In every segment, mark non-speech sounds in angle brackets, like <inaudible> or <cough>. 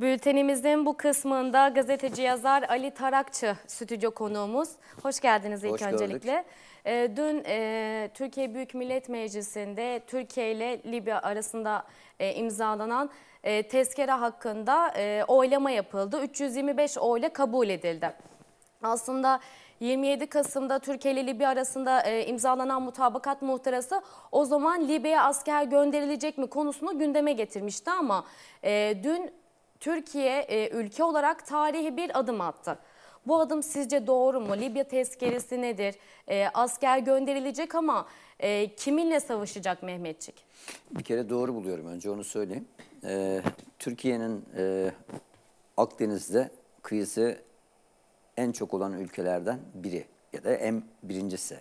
Bültenimizin bu kısmında gazeteci yazar Ali Tarakçı stüdyo konuğumuz. Hoş geldiniz ilk Hoş öncelikle. Ee, dün e, Türkiye Büyük Millet Meclisi'nde Türkiye ile Libya arasında e, imzalanan e, tezkere hakkında e, oylama yapıldı. 325 oyla kabul edildi. Aslında 27 Kasım'da Türkiye ile Libya arasında e, imzalanan mutabakat muhtırası o zaman Libya'ya asker gönderilecek mi konusunu gündeme getirmişti ama e, dün Türkiye e, ülke olarak tarihi bir adım attı. Bu adım sizce doğru mu? Libya tezkeresi nedir? E, asker gönderilecek ama e, kiminle savaşacak Mehmetçik? Bir kere doğru buluyorum önce onu söyleyeyim. Ee, Türkiye'nin e, Akdeniz'de kıyısı en çok olan ülkelerden biri ya da en birincisi.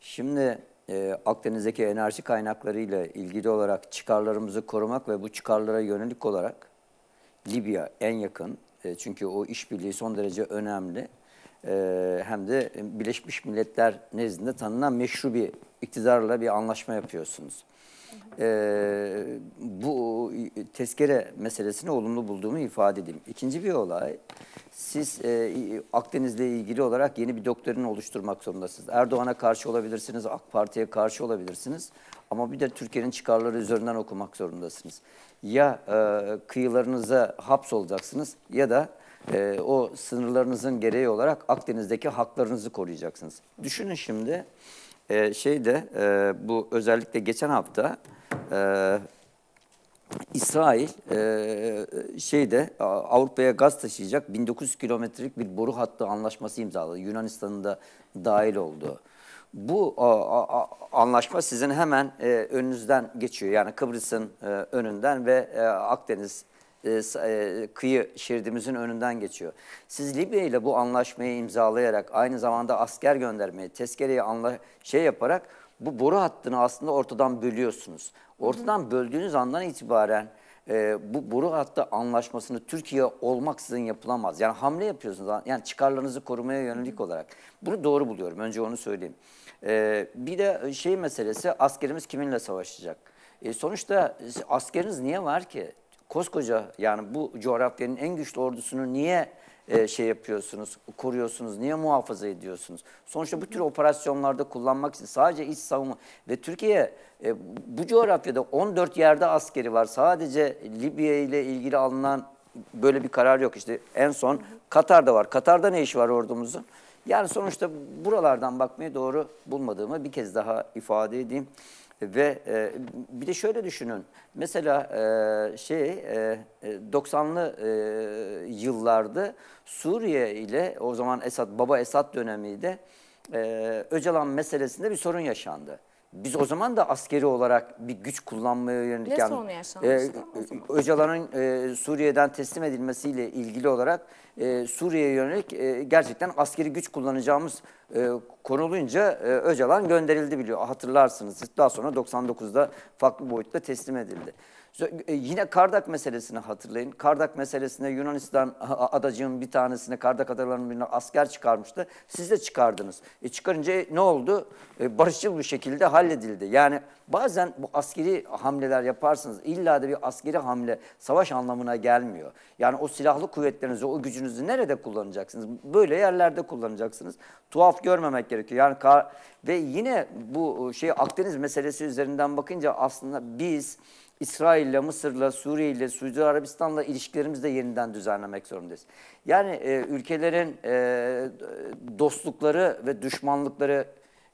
Şimdi e, Akdeniz'deki enerji kaynaklarıyla ilgili olarak çıkarlarımızı korumak ve bu çıkarlara yönelik olarak Libya en yakın. E, çünkü o işbirliği son derece önemli. E, hem de Birleşmiş Milletler nezdinde tanınan meşru bir iktidarla bir anlaşma yapıyorsunuz. E, bu tezkere meselesini olumlu bulduğumu ifade edeyim. İkinci bir olay, siz e, Akdeniz'le ilgili olarak yeni bir doktrin oluşturmak zorundasınız. Erdoğan'a karşı olabilirsiniz, AK Parti'ye karşı olabilirsiniz. Ama bir de Türkiye'nin çıkarları üzerinden okumak zorundasınız. Ya e, kıyılarınıza hapsolacaksınız ya da e, o sınırlarınızın gereği olarak Akdeniz'deki haklarınızı koruyacaksınız. Düşünün şimdi e, şeyde e, bu özellikle geçen hafta e, İsrail e, şeyde Avrupa'ya gaz taşıyacak 1900 kilometrelik bir boru hattı anlaşması imzaladı. Yunanistan'ın da dahil olduğu. Bu a- a- anlaşma sizin hemen e, önünüzden geçiyor. Yani Kıbrıs'ın e, önünden ve e, Akdeniz e, e, kıyı şeridimizin önünden geçiyor. Siz Libya ile bu anlaşmayı imzalayarak aynı zamanda asker göndermeyi, tezkereyi anla şey yaparak bu boru hattını aslında ortadan bölüyorsunuz. Ortadan böldüğünüz andan itibaren e, bu boru hattı anlaşmasını Türkiye olmaksızın yapılamaz. Yani hamle yapıyorsunuz. Yani çıkarlarınızı korumaya yönelik olarak. Bunu doğru buluyorum. Önce onu söyleyeyim. E, bir de şey meselesi askerimiz kiminle savaşacak? E, sonuçta askeriniz niye var ki? Koskoca yani bu coğrafyanın en güçlü ordusunu niye e, şey yapıyorsunuz, koruyorsunuz, niye muhafaza ediyorsunuz? Sonuçta bu tür operasyonlarda kullanmak için sadece iç savunma ve Türkiye e, bu coğrafyada 14 yerde askeri var. Sadece Libya ile ilgili alınan böyle bir karar yok. İşte en son Katar'da var. Katar'da ne iş var ordumuzun? Yani sonuçta buralardan bakmayı doğru bulmadığımı bir kez daha ifade edeyim. Ve e, bir de şöyle düşünün. Mesela e, şey e, e, 90'lı e, yıllarda Suriye ile o zaman Esad baba Esad dönemiydi. E, Öcalan meselesinde bir sorun yaşandı. Biz o zaman da askeri olarak bir güç kullanmaya yönelik Ne yani, sorunu yaşanmıştı zaman? Öcalan'ın e, Suriye'den teslim edilmesiyle ilgili olarak e, Suriye'ye yönelik e, gerçekten askeri güç kullanacağımız e, konulunca e, Öcalan gönderildi biliyor. Hatırlarsınız. Daha sonra 99'da farklı boyutta teslim edildi. E, yine Kardak meselesini hatırlayın. Kardak meselesine Yunanistan adacığın bir tanesine, Kardak adalarının birine asker çıkarmıştı. Siz de çıkardınız. E çıkarınca ne oldu? E, barışçıl bir şekilde halledildi. Yani bazen bu askeri hamleler yaparsınız. İlla da bir askeri hamle savaş anlamına gelmiyor. Yani o silahlı kuvvetlerinizi, o gücünüzü nerede kullanacaksınız? Böyle yerlerde kullanacaksınız. Tuhaf görmemek gerekiyor. Yani ve yine bu şey Akdeniz meselesi üzerinden bakınca aslında biz İsrail'le, Mısır'la, Suriye'yle, Suudi Arabistan'la ilişkilerimizi de yeniden düzenlemek zorundayız. Yani e, ülkelerin e, dostlukları ve düşmanlıkları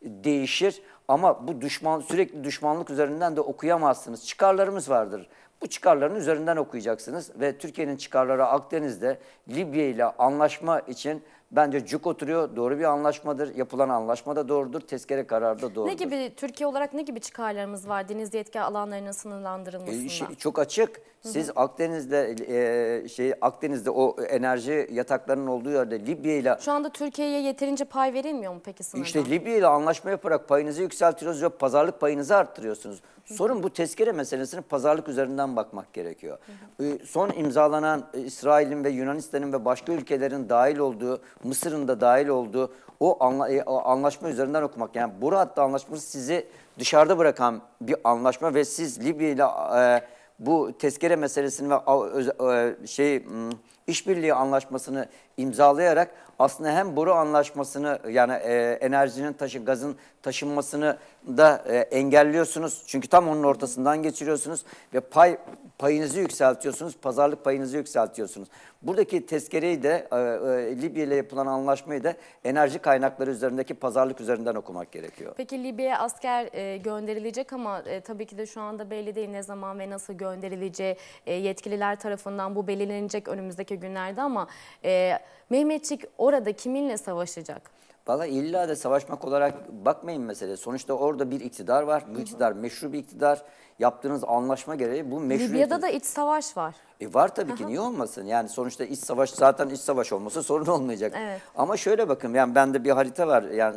değişir ama bu düşman sürekli düşmanlık üzerinden de okuyamazsınız. Çıkarlarımız vardır. Bu çıkarların üzerinden okuyacaksınız ve Türkiye'nin çıkarları Akdeniz'de Libya ile anlaşma için bence cuk oturuyor. Doğru bir anlaşmadır. Yapılan anlaşma da doğrudur. Tezkere kararı da doğrudur. Ne gibi Türkiye olarak ne gibi çıkarlarımız var deniz yetki alanlarının sınırlandırılmasında? E, şey- çok açık. Siz Akdeniz'de e, şey Akdeniz'de o enerji yataklarının olduğu yerde Libya ile Şu anda Türkiye'ye yeterince pay verilmiyor mu peki sınırda? işte Libya ile anlaşma yaparak payınızı yükseltiyorsunuz ve pazarlık payınızı arttırıyorsunuz. Sorun bu tezkere meselesini pazarlık üzerinden bakmak gerekiyor. E, Son imzalanan e, İsrail'in ve Yunanistan'ın ve başka ülkelerin dahil olduğu, Mısır'ın da dahil olduğu o, e, anlaşma üzerinden okumak. Yani bu hatta anlaşması sizi dışarıda bırakan bir anlaşma ve siz Libya ile e, bu tezkere meselesini ve e, şey m, işbirliği anlaşmasını imzalayarak aslında hem boru anlaşmasını yani e, enerjinin taşı gazın taşınmasını da e, engelliyorsunuz. Çünkü tam onun ortasından geçiriyorsunuz ve pay payınızı yükseltiyorsunuz, pazarlık payınızı yükseltiyorsunuz. Buradaki tezkereyi de e, e, Libya ile yapılan anlaşmayı da enerji kaynakları üzerindeki pazarlık üzerinden okumak gerekiyor. Peki Libya'ya asker e, gönderilecek ama e, tabii ki de şu anda belli değil ne zaman ve nasıl gönderileceği e, yetkililer tarafından bu belirlenecek önümüzdeki günlerde ama e, Mehmetçik orada kiminle savaşacak? Valla illa da savaşmak olarak bakmayın mesele. Sonuçta orada bir iktidar var. Bu iktidar meşru bir iktidar. Yaptığınız anlaşma gereği bu meşru Libya'da iktidar- da iç savaş var. E var tabii ki niye olmasın? Yani sonuçta iç savaş zaten iç savaş olmasa sorun olmayacak. Evet. Ama şöyle bakın yani bende bir harita var. Yani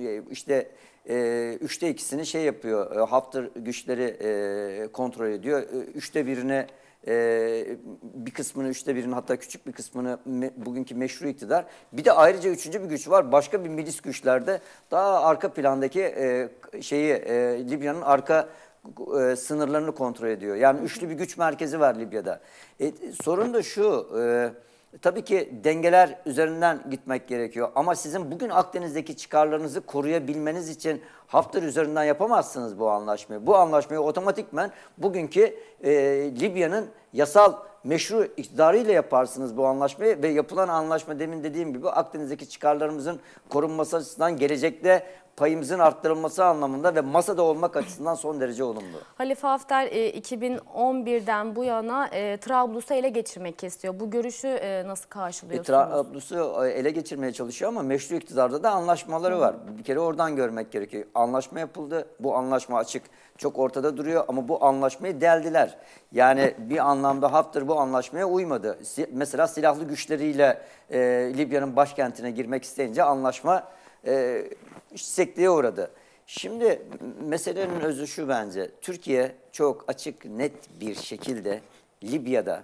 e, işte e, üçte ikisini şey yapıyor. E, Hafter güçleri e, kontrol ediyor. E, üçte birini e, bir kısmını üçte birini hatta küçük bir kısmını me- bugünkü meşru iktidar. Bir de ayrıca üçüncü bir güç var. Başka bir milis güçlerde daha arka plandaki e, şeyi e, Libya'nın arka e, sınırlarını kontrol ediyor. Yani üçlü bir güç merkezi var Libya'da. E, sorun da şu, e, tabii ki dengeler üzerinden gitmek gerekiyor. Ama sizin bugün Akdeniz'deki çıkarlarınızı koruyabilmeniz için Hafter üzerinden yapamazsınız bu anlaşmayı. Bu anlaşmayı otomatikmen bugünkü e, Libya'nın yasal meşru iktidarıyla yaparsınız bu anlaşmayı ve yapılan anlaşma demin dediğim gibi Akdeniz'deki çıkarlarımızın korunması açısından gelecekte payımızın arttırılması anlamında ve masada olmak açısından son derece olumlu. <laughs> Halife Hafter e, 2011'den bu yana e, Trablus'u ele geçirmek istiyor. Bu görüşü e, nasıl E, karşılıyorsunuz? Trablus'u ele geçirmeye çalışıyor ama meşru iktidarda da anlaşmaları var. Bir kere oradan görmek gerekiyor. Anlaşma yapıldı. Bu anlaşma açık. Çok ortada duruyor ama bu anlaşmayı deldiler. Yani <laughs> bir anlamda Hafter bu anlaşmaya uymadı. Si- Mesela silahlı güçleriyle e, Libya'nın başkentine girmek isteyince anlaşma e, sekteye uğradı. Şimdi meselenin özü şu bence. Türkiye çok açık net bir şekilde Libya'da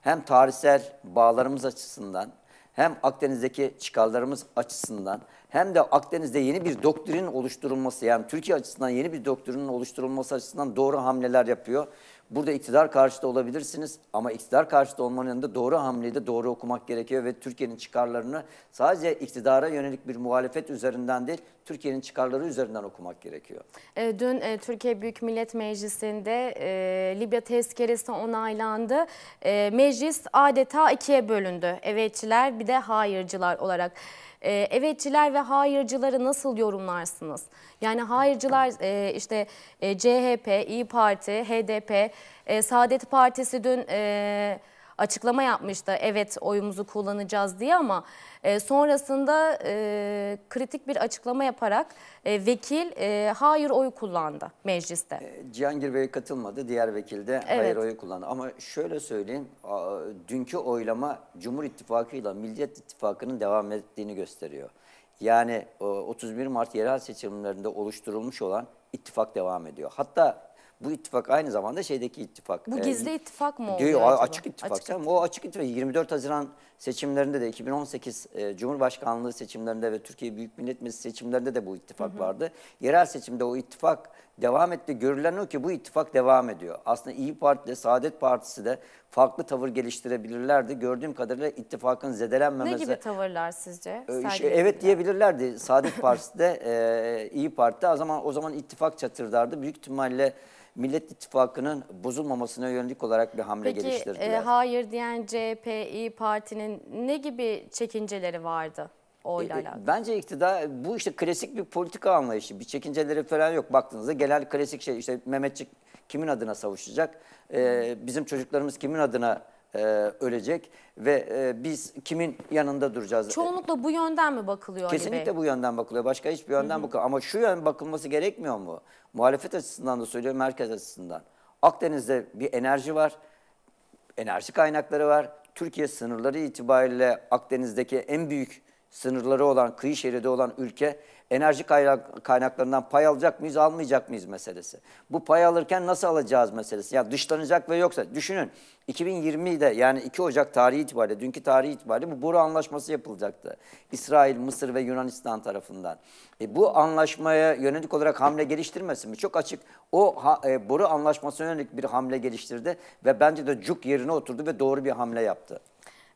hem tarihsel bağlarımız açısından hem Akdeniz'deki çıkarlarımız açısından hem de Akdeniz'de yeni bir doktrinin oluşturulması yani Türkiye açısından yeni bir doktrinin oluşturulması açısından doğru hamleler yapıyor. Burada iktidar karşıtı olabilirsiniz ama iktidar karşıtı olmanın yanında doğru hamleyi de doğru okumak gerekiyor ve Türkiye'nin çıkarlarını sadece iktidara yönelik bir muhalefet üzerinden değil Türkiye'nin çıkarları üzerinden okumak gerekiyor. E, Dün e, Türkiye Büyük Millet Meclisi'nde e, Libya tezkeresi onaylandı. E, meclis adeta ikiye bölündü. Evetçiler bir de hayırcılar olarak. E, evetçiler ve hayırcıları nasıl yorumlarsınız? Yani hayırcılar e, işte e, CHP, İyi Parti, HDP, e, Saadet Partisi dün e, açıklama yapmıştı. Evet oyumuzu kullanacağız diye ama e, sonrasında e, kritik bir açıklama yaparak e, vekil e, hayır oyu kullandı mecliste. E, Cihangir Bey katılmadı, diğer vekil de hayır Evet. oyu kullandı. Ama şöyle söyleyeyim, a, dünkü oylama Cumhur İttifakı ile Millet İttifakı'nın devam ettiğini gösteriyor. Yani o 31 Mart yerel seçimlerinde oluşturulmuş olan ittifak devam ediyor. Hatta bu ittifak aynı zamanda şeydeki ittifak. Bu e, gizli ittifak mı Diyor, oluyor acaba? açık ittifak. Açık Tamam, o açık ittifak 24 Haziran seçimlerinde de 2018 e, Cumhurbaşkanlığı seçimlerinde ve Türkiye Büyük Millet Meclisi seçimlerinde de bu ittifak vardı. Yerel seçimde o ittifak devam etti. Görülen o ki bu ittifak devam ediyor. Aslında İyi Parti de Saadet Partisi de farklı tavır geliştirebilirlerdi. Gördüğüm kadarıyla ittifakın Ne zedelenmemesi. gibi tavırlar sizce? Ee, şey, evet diyebilirlerdi. Saadet Partisi de e, İyi Parti. O zaman o zaman ittifak çatırdardı. Büyük ihtimalle Millet İttifakı'nın bozulmamasına yönelik olarak bir hamle Peki geliştirdiler. e, hayır diyen CHP, İyi Parti'nin ne gibi çekinceleri vardı oyla E, alakalı? Bence iktidar bu işte klasik bir politika anlayışı. Bir çekinceleri falan yok baktığınızda. Genel klasik şey işte Mehmetçik kimin adına savaşacak? E, bizim çocuklarımız kimin adına e, ölecek? Ve e, biz kimin yanında duracağız? Çoğunlukla bu yönden mi bakılıyor Ali Bey? Kesinlikle bu yönden bakılıyor. Başka hiçbir yönden bakılıyor. Ama şu yön bakılması gerekmiyor mu? Muhalefet açısından da söylüyorum, merkez açısından. Akdeniz'de bir enerji var, enerji kaynakları var. Türkiye sınırları itibariyle Akdeniz'deki en büyük sınırları olan, kıyı şeridi olan ülke enerji kaynak, kaynaklarından pay alacak mıyız, almayacak mıyız meselesi. Bu pay alırken nasıl alacağız meselesi. Ya dışlanacak ve yoksa düşünün 2020'de yani 2 Ocak tarihi itibariyle, dünkü tarihi itibariyle bu boru anlaşması yapılacaktı. İsrail, Mısır ve Yunanistan tarafından. E, bu anlaşmaya yönelik olarak hamle geliştirmesin mi? Çok açık. O ha, e, boru anlaşmasına yönelik bir hamle geliştirdi ve bence de cuk yerine oturdu ve doğru bir hamle yaptı.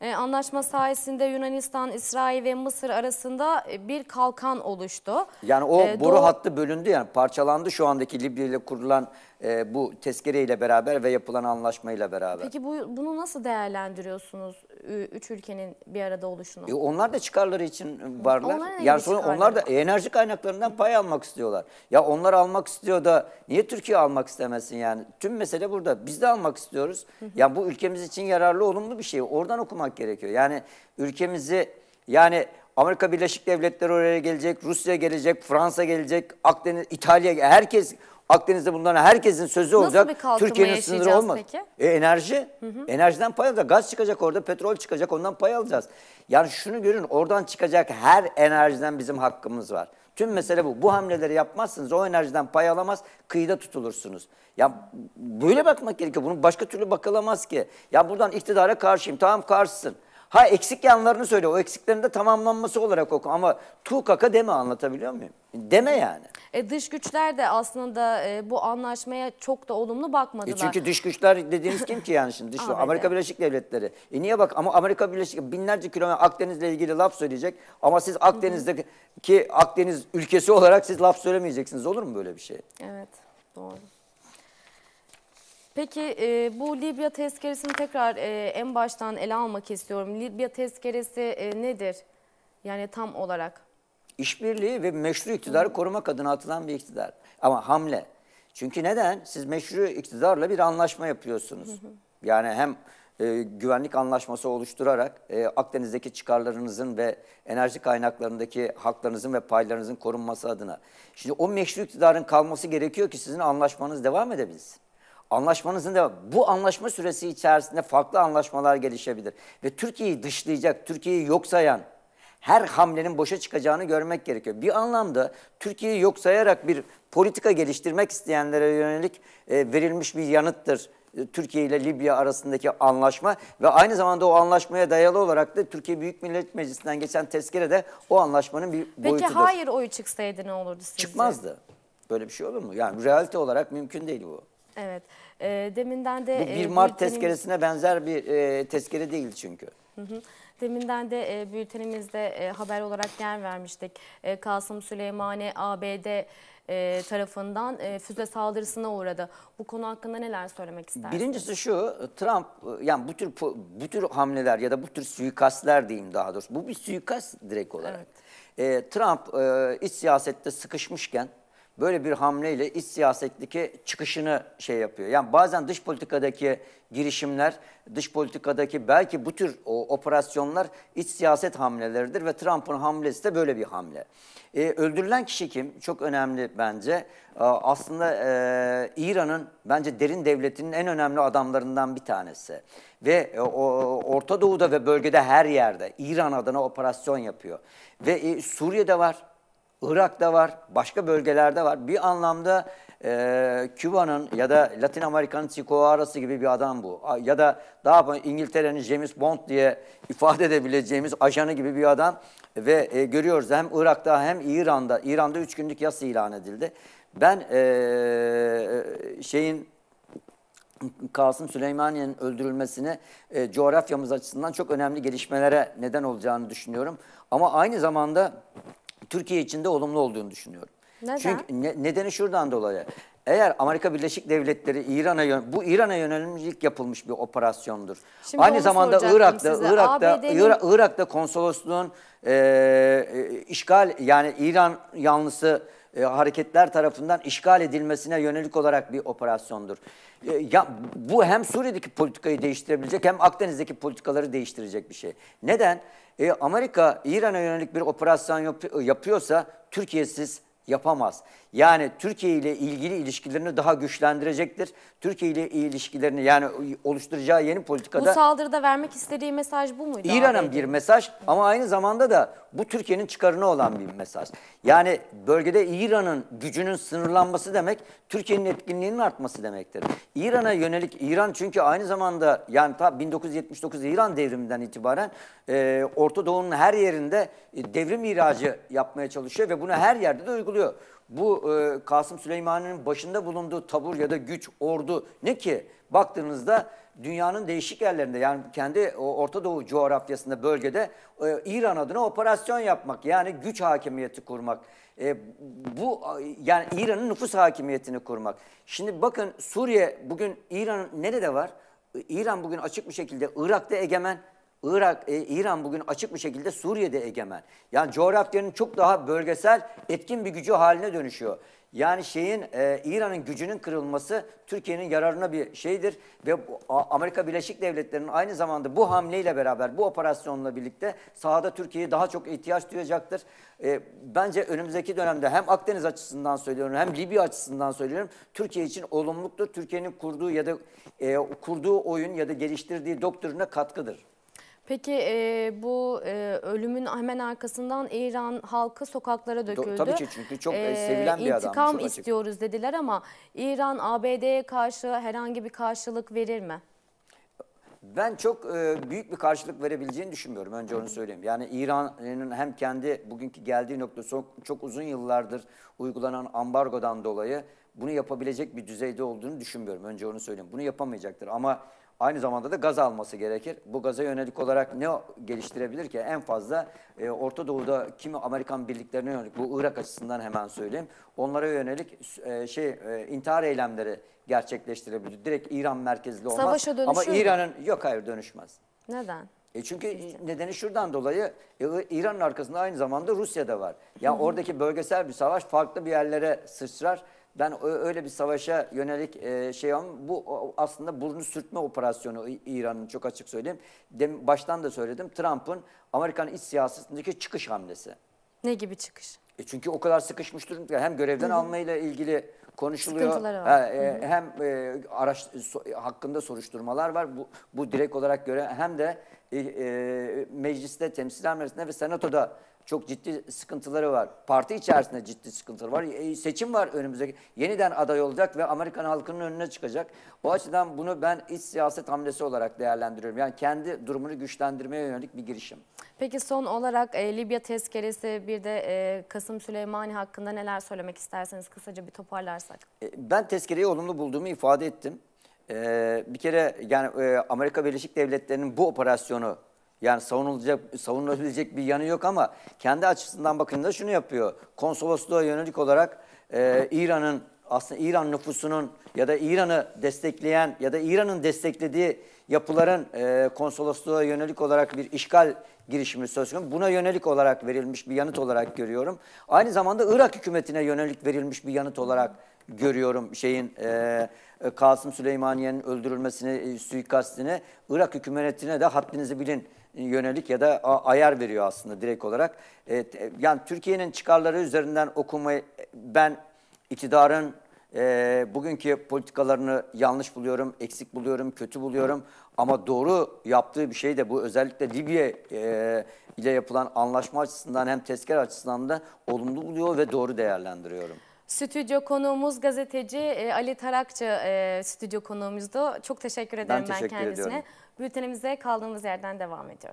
E, Anlaşma sayesinde Yunanistan, İsrail ve Mısır arasında e, bir kalkan oluştu. Yani o E, boru Doğu- hattı bölündü yani parçalandı şu andaki Libya ile kurulan e, bu tezkereyle beraber ve yapılan anlaşmayla beraber. Peki bu, bunu nasıl değerlendiriyorsunuz? Üç ülkenin bir arada oluşunu. E onlar da çıkarları için varlar. Onlar ne yani sonra çıkarları onlar da enerji kaynaklarından pay almak istiyorlar. Ya onlar almak istiyor da niye Türkiye almak istemesin yani? Tüm mesele burada. Biz de almak istiyoruz. Ya bu ülkemiz için yararlı, olumlu bir şey. Oradan okumak gerekiyor. Yani ülkemizi yani Amerika Birleşik Devletleri oraya gelecek, Rusya gelecek, Fransa gelecek, Akdeniz, İtalya, herkes Akdeniz'de bunların herkesin sözü Nasıl olacak. bir kalkınma Türkiye'nin sınırı yaşayacağız olmaz. peki? E, enerji. Enerjiden pay alacak. Gaz çıkacak orada, petrol çıkacak. Ondan pay alacağız. Yani şunu görün, oradan çıkacak her enerjiden bizim hakkımız var. Tüm mesele bu. Bu hamleleri yapmazsınız, o enerjiden pay alamaz, kıyıda tutulursunuz. Ya böyle bakmak gerekiyor. Bunun başka türlü bakılamaz ki. Ya buradan iktidara karşıyım. Tamam karşısın. Ha eksik yanlarını söyle. O eksiklerin de tamamlanması olarak oku. Ama tu kaka deme anlatabiliyor muyum? Deme yani. E, dış güçler de aslında e, bu anlaşmaya çok da olumlu bakmadılar. E çünkü dış güçler dediğiniz kim ki yani şimdi? Dış. <laughs> Amerika Birleşik Devletleri. E niye bak ama Amerika Birleşik binlerce kilometre Akdeniz'le ilgili laf söyleyecek ama siz Akdeniz'deki Akdeniz ülkesi olarak siz laf söylemeyeceksiniz. Olur mu böyle bir şey? Evet, doğru. Peki e, bu Libya tezkeresini tekrar e, en baştan ele almak istiyorum. Libya tezkeresi e, nedir? Yani tam olarak. İşbirliği ve meşru iktidarı korumak adına atılan bir iktidar. Ama hamle. Çünkü neden? Siz meşru iktidarla bir anlaşma yapıyorsunuz. Yani hem e, güvenlik anlaşması oluşturarak e, Akdeniz'deki çıkarlarınızın ve enerji kaynaklarındaki haklarınızın ve paylarınızın korunması adına. Şimdi o meşru iktidarın kalması gerekiyor ki sizin anlaşmanız devam edebilsin. Anlaşmanızın da bu anlaşma süresi içerisinde farklı anlaşmalar gelişebilir. Ve Türkiye'yi dışlayacak, Türkiye'yi yok sayan her hamlenin boşa çıkacağını görmek gerekiyor. Bir anlamda Türkiye'yi yok sayarak bir politika geliştirmek isteyenlere yönelik e, verilmiş bir yanıttır. e, Türkiye ile Libya arasındaki anlaşma ve aynı zamanda o anlaşmaya dayalı olarak da Türkiye Büyük Millet Meclisi'nden geçen tezkere de o anlaşmanın bir Peki boyutudur. hayır oyu çıksaydı ne olurdu sizce? Çıkmazdı. Böyle bir şey olur mu? Yani realite olarak mümkün değil bu. Evet. E, deminden de... Bu e, 1 Mart bültenimiz- tezkeresine benzer bir e, tezkere değil çünkü. Hı hı. Deminden de e, bültenimizde e, haber olarak yer vermiştik. E, Kasım Süleymani ABD e, tarafından e, füze saldırısına uğradı. Bu konu hakkında neler söylemek istersiniz? Birincisi şu, Trump yani bu tür bu tür hamleler ya da bu tür suikastler diyeyim daha doğrusu. Bu bir suikast direkt olarak. Ee, Trump e, iç siyasette sıkışmışken böyle bir hamleyle iç siyasetteki çıkışını şey yapıyor. Yani bazen dış politikadaki girişimler, dış politikadaki belki bu tür o, operasyonlar iç siyaset hamleleridir ve Trump'ın hamlesi de böyle bir hamle. Ee, öldürülen kişi kim? Çok önemli bence. Ee, aslında e, İran'ın bence derin devletinin en önemli adamlarından bir tanesi. Ve e, o, Orta Doğu'da ve bölgede her yerde İran adına operasyon yapıyor. Ve e, Suriye'de var, Irak'ta var, başka bölgelerde var. Bir anlamda e, Küba'nın ya da Latin Amerika'nın Chico arası gibi bir adam bu. Ya da daha İngiltere'nin James Bond diye ifade edebileceğimiz ajanı gibi bir adam. Ve e, görüyoruz hem Irak'ta hem İran'da, İran'da üç günlük yas ilan edildi. Ben e, şeyin Kasım Süleymaniye'nin öldürülmesini e, coğrafyamız açısından çok önemli gelişmelere neden olacağını düşünüyorum. Ama aynı zamanda Türkiye için de olumlu olduğunu düşünüyorum. Neden? Çünkü ne- nedeni şuradan dolayı. Eğer Amerika Birleşik Devletleri İran'a bu İran'a yönelik yapılmış bir operasyondur. Şimdi Aynı zamanda Irak'ta size. Irak'ta Irak- Irak'ta konsolosluğun e, e, işgal yani İran yanlısı e, hareketler tarafından işgal edilmesine yönelik olarak bir operasyondur. E, ya bu hem Suriye'deki politikayı değiştirebilecek hem Akdeniz'deki politikaları değiştirecek bir şey. Neden? E, Amerika İran'a yönelik bir operasyon yap- yapıyorsa Türkiye'siz yapamaz. Yani Türkiye ile ilgili ilişkilerini daha güçlendirecektir. Türkiye ile ilişkilerini yani oluşturacağı yeni Bu politikada saldırıda vermek istediği mesaj bu muydu? İran'ın bir mesaj ama aynı zamanda da bu Türkiye'nin çıkarına olan bir mesaj. Yani bölgede İran'ın gücünün sınırlanması demek Türkiye'nin etkinliğinin artması demektir. İran'a yönelik İran çünkü aynı zamanda yani ta 1979 İran devriminden itibaren e, Orta Doğu'nun her yerinde e, devrim iracı yapmaya çalışıyor ve bunu her yerde de uyguluyor. Bu e, Kasım Süleyman'ın başında bulunduğu tabur ya da güç, ordu ne ki? Baktığınızda dünyanın değişik yerlerinde yani kendi Orta Doğu coğrafyasında bölgede e, İran adına operasyon yapmak yani güç hakimiyeti kurmak. E, bu yani İran'ın nüfus hakimiyetini kurmak. Şimdi bakın Suriye bugün İran nerede var? İran bugün açık bir şekilde Irak'ta egemen. Irak, e, İran bugün açık bir şekilde Suriye'de egemen. Yani coğrafyanın çok daha bölgesel etkin bir gücü haline dönüşüyor. Yani şeyin e, İran'ın gücünün kırılması Türkiye'nin yararına bir şeydir ve bu, Amerika Birleşik Devletleri'nin aynı zamanda bu hamleyle beraber bu operasyonla birlikte sahada Türkiye'ye daha çok ihtiyaç duyacaktır. E, bence önümüzdeki dönemde hem Akdeniz açısından söylüyorum hem Libya açısından söylüyorum Türkiye için olumluluktur. Türkiye'nin kurduğu ya da e, kurduğu oyun ya da geliştirdiği doktrine katkıdır. Peki e, bu e, ölümün hemen arkasından İran halkı sokaklara döküldü. tabii ki çünkü çok, e, sevilen bir adam, İntikam çok açık. istiyoruz dediler ama İran ABD'ye karşı herhangi bir karşılık verir mi? Ben çok e, büyük bir karşılık verebileceğini düşünmüyorum. Önce onu söyleyeyim. Yani İran'ın hem kendi bugünkü geldiği nokta çok, çok uzun yıllardır uygulanan ambargodan dolayı bunu yapabilecek bir düzeyde olduğunu düşünmüyorum. Önce onu söyleyeyim. Bunu yapamayacaktır ama aynı zamanda da gaz alması gerekir. Bu gaza yönelik olarak ne geliştirebilir ki? En fazla e, Orta Doğu'da kimi Amerikan birliklerine yönelik, bu Irak açısından hemen söyleyeyim. Onlara yönelik e, şey e, intihar eylemleri gerçekleştirebilir. Direkt İran merkezli olmaz. Savaşa Ama dönüşür mü? İran'ın yok hayır dönüşmez. Neden? E çünkü nedeni şuradan dolayı e, İran'ın arkasında aynı zamanda Rusya'da var. Yani oradaki bölgesel bir savaş farklı bir yerlere sıçrar. Ben öyle bir savaşa yönelik e, şey ama bu aslında burnu sürtme operasyonu İran'ın çok açık söyleyeyim. Dem, baştan da söyledim Trump'ın Amerikan iç siyasetindeki çıkış hamlesi. Ne gibi çıkış? E çünkü o kadar sıkışmış durumda. Hem görevden almayla ilgili konuşuluyor. Ha, e, hem e, araç so- hakkında soruşturmalar var. Bu, bu direkt olarak göre hem de e, e, mecliste, temsilciler meclisinde ve senatoda çok ciddi sıkıntıları var. Parti içerisinde ciddi sıkıntıları var. E, seçim var önümüzdeki. Yeniden aday olacak ve Amerikan halkının önüne çıkacak. O açıdan bunu ben iç siyaset hamlesi olarak değerlendiriyorum. Yani kendi durumunu güçlendirmeye yönelik bir girişim. Peki son olarak e, Libya tezkeresi bir de e, Kasım Süleymani hakkında neler söylemek isterseniz kısaca bir toparlarsak. E, Ben tezkereyi olumlu bulduğumu ifade ettim. Ee, bir kere yani e, Amerika Birleşik Devletleri'nin bu operasyonu yani savunulacak savunulabilecek bir yanı yok ama kendi açısından bakınca şunu yapıyor. Konsolosluğa yönelik olarak e, İran'ın aslında İran nüfusunun ya da İran'ı destekleyen ya da İran'ın desteklediği yapıların e, konsolosluğa yönelik olarak bir işgal girişimi söz konusu. Buna yönelik olarak verilmiş bir yanıt olarak görüyorum. Aynı zamanda Irak hükümetine yönelik verilmiş bir yanıt olarak görüyorum şeyin e, e, Kasım Süleymaniye'nin öldürülmesini, e, suikastini Irak hükümetine de haddinizi bilin e, yönelik ya da ayar veriyor aslında direkt olarak. E, te- yani Türkiye'nin çıkarları üzerinden okumayı ben iktidarın e, bugünkü politikalarını yanlış buluyorum, eksik buluyorum, kötü buluyorum. Ama doğru yaptığı bir şey de bu özellikle Libya e, ile yapılan anlaşma açısından hem tezkere açısından da olumlu buluyor ve doğru değerlendiriyorum. Stüdyo konuğumuz gazeteci e, Ali Tarakçı e, stüdyo konuğumuzdu. Çok teşekkür ederim ben, teşekkür kendisine. ediyorum. Bültenimize kaldığımız yerden devam ediyoruz.